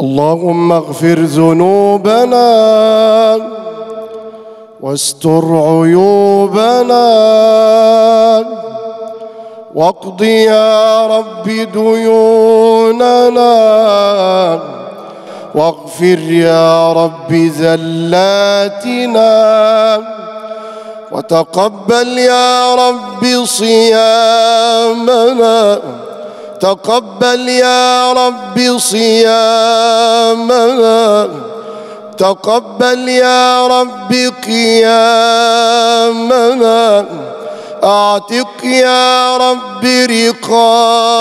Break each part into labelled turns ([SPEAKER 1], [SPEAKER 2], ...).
[SPEAKER 1] اللهم اغفر ذنوبنا واستر عيوبنا واقض يا رب ديوننا واغفر يا رب زلاتنا وتقبل يا رب صيامنا تقبل يا رب صيامنا تقبل يا رب قيامنا أعتق يا رب رقابنا.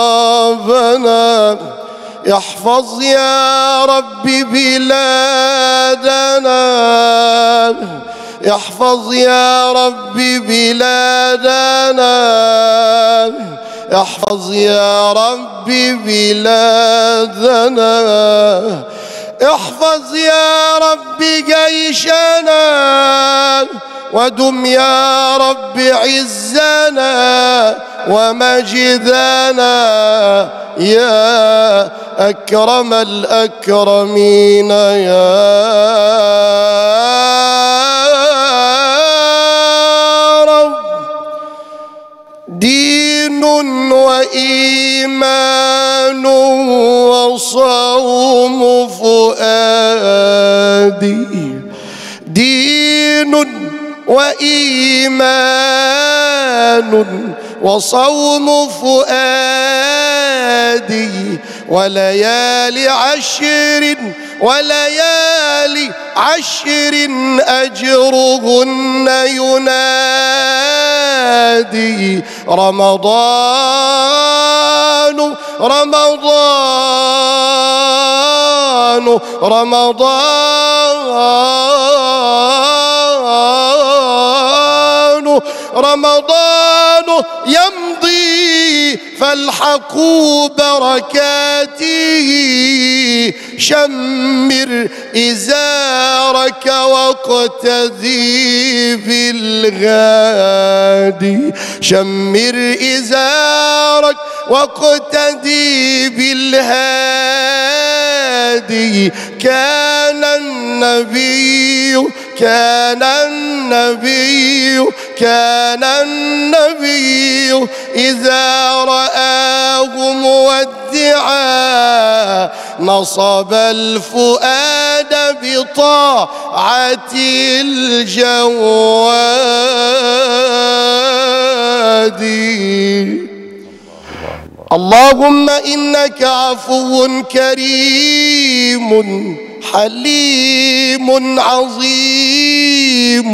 [SPEAKER 1] احفظ يا رب بلادنا. احفظ يا رب بلادنا. احفظ يا رب بلادنا. احفظ يا رب جيشنا ودم يا رب عزنا ومجدنا. يا أكرم الأكرمين يا وايمان وصوم فؤادي وليالي عشر وليالي عشر أجرهن ينادي رمضان رمضان رمضان. رمضان يمضي فالحقوا بركاته. شمر إزارك واقتدي بالغادي شمر إزارك واقتدي بالهادي كان النبي كان النبي كان النبي إذا رآه مودعا نصب الفؤاد بطاعة الجواد. اللهم إنك عفو كريم. حليم عظيم.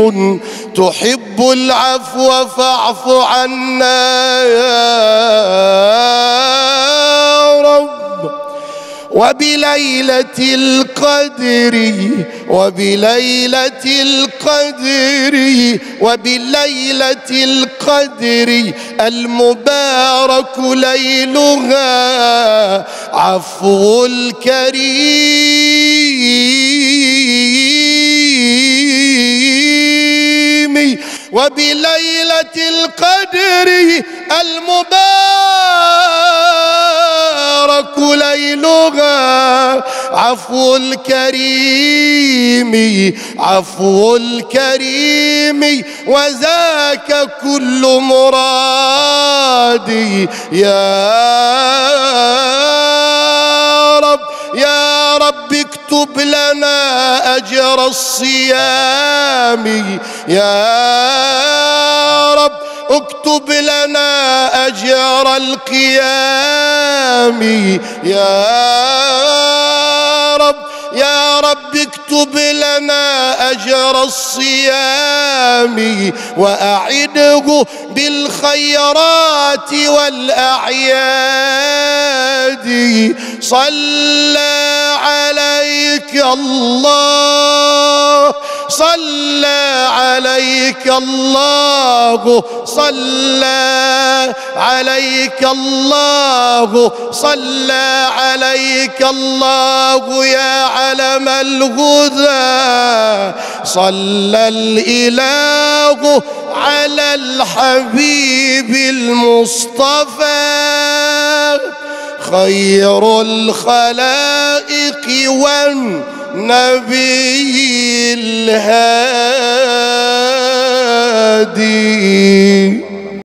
[SPEAKER 1] تحب العفو فاعف عنا يا رب. وبليلة القدر وبليلة القدر وبليلة القدر المبارك ليلها. عفو الكريم. وبليلة القدر المبارك ليلها. عفو الكريم عفو الكريم. وذاك كل مرادي. يا رب يا رب اكتب لنا أجر الصيام. يا رب اكتب لنا اجر القيام. يا رب يا رب اكتب لنا اجر الصيام وأعده بالخيرات والأعياد. صلى عليك الله صلى عليك الله صلى عليك الله صلى عليك الله يا علم الهدى صلى الإله على الحبيب المصطفى. خير الخلائق نبي الهادي. عبادي